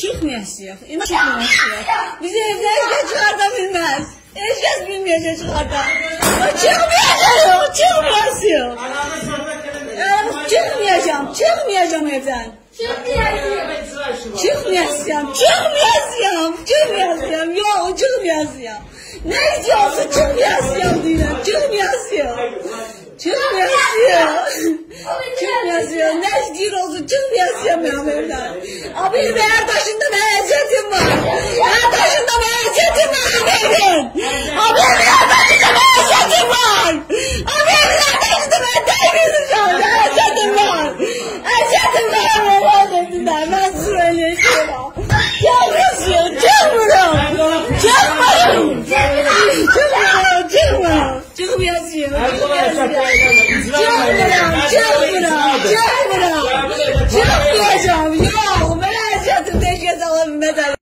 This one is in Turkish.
Çıxmayasıyıq. İndi çıxmayasıyıq. Bizi evdən heç çıxarda bilməz. Heç kəs bilməyəcək çıxarda. Çıxmayacaq, çıxmayasıyıq. Çıxmayacam, çıxmayacam evdən. Çıxmayasıyam, çıxmayasıyam, çıxmayasıyam, yox, çıxmayasıyam. Nə istiyorsun, çıxmayasıyam deyirəm, çıxmayasıyam. Çıxmayasıyam. Ne diyorsun çıkmayacağım ya evden. Abi benim her taşında mehacetim var. Her taşında mehacetim var benim. Abi benim her taşında mehacetim var. Abi her taşında mehacetim var. Mehacetim var. Mehacetim var. Ben söyleyeceğim. Çıkmıyorsun. Çıkmıyorum. Çıkmıyorum. Çıkmıyorum. Çıkmıyorum. Çıkmıyorsun. Çıkmıyorum. 就是的，就是的，小明，我们俩下次再见，咱们再。